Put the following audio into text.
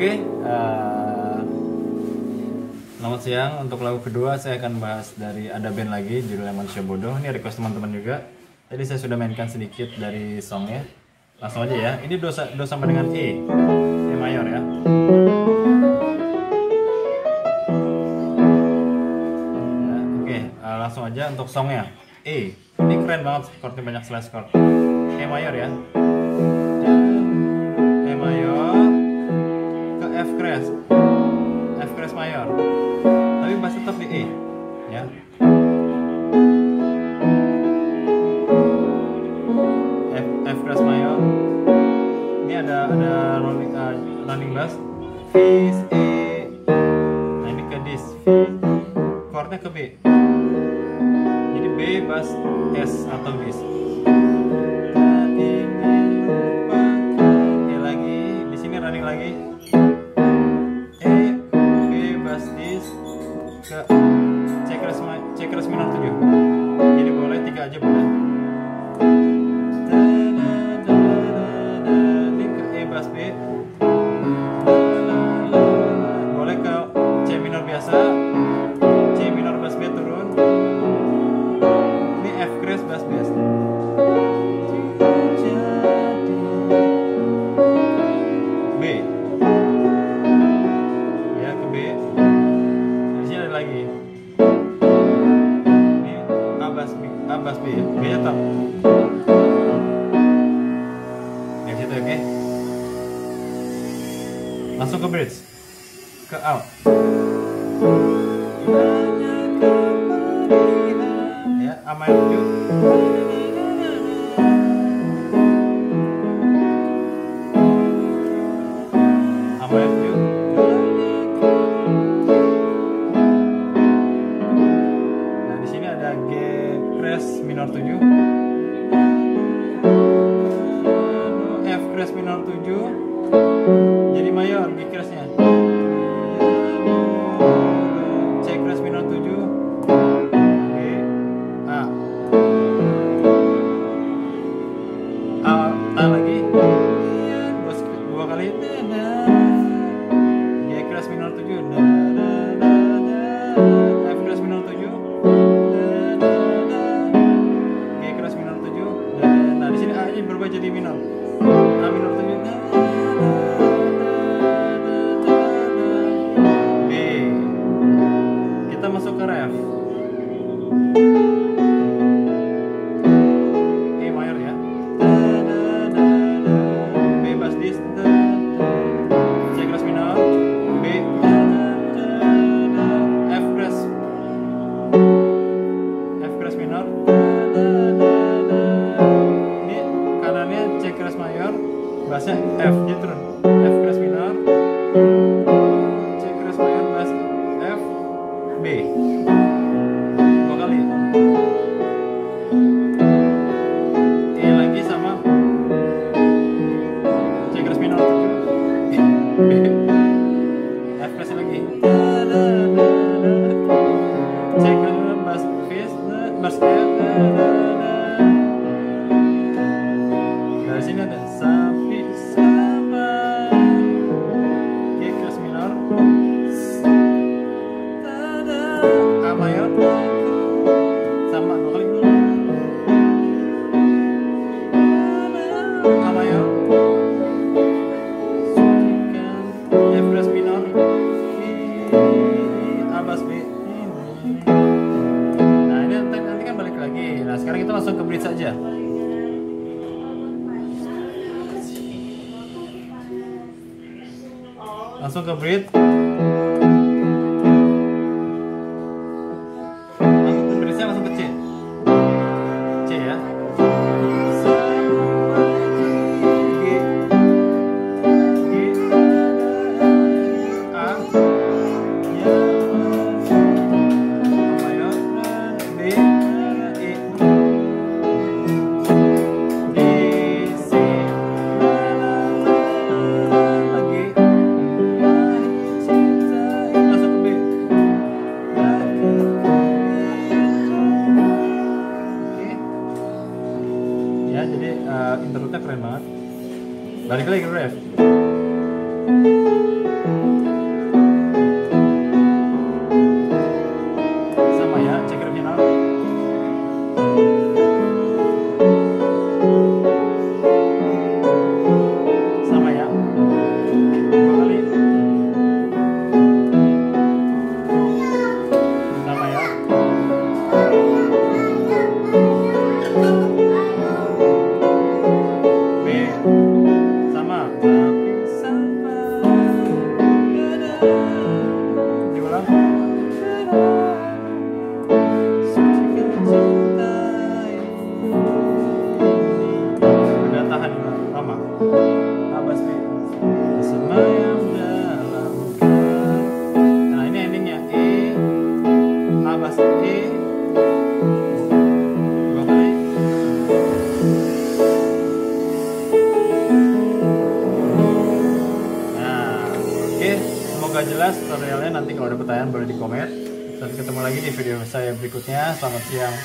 Oke, okay, uh, selamat siang. Untuk lagu kedua saya akan bahas dari ada band lagi judulnya Manusia Bodoh. Ini request teman-teman juga. Tadi saya sudah mainkan sedikit dari songnya. Langsung aja ya. Ini dosa dosa sama dengan E, E mayor ya. Oke, eh, langsung aja untuk songnya E. Ini keren banget, chordnya banyak slash chord. E mayor ya. Crash. F crash mayor. Tapi bass tetap di E ya. F, F crash mayor. Ini ada ada rolling uh, running bass Fis E. Nah ini ke dis Fis chordnya ke B. Jadi B bass S atau sini running lagi ke C keras ma- C keras minor 7 jadi boleh tiga aja boleh A bass B ya situ oke. Langsung ke bridge. Ke out 7. Jadi mayor G crashnya. C crash minor 7. G A. A, A lagi. Sek- dua kali. G crash minor 7. F crash minor 7. G keras minor 7 dan nah di sini A nya berubah jadi minor A minor 7 E sekarang kita langsung ke bridge saja langsung ke ya jadi eh, uh, interlude-nya keren banget. Balik lagi ke ref. Sama ya cek refnya now semoga jelas tutorialnya nanti kalau ada pertanyaan boleh di komen. Sampai ketemu lagi di video saya berikutnya. Selamat siang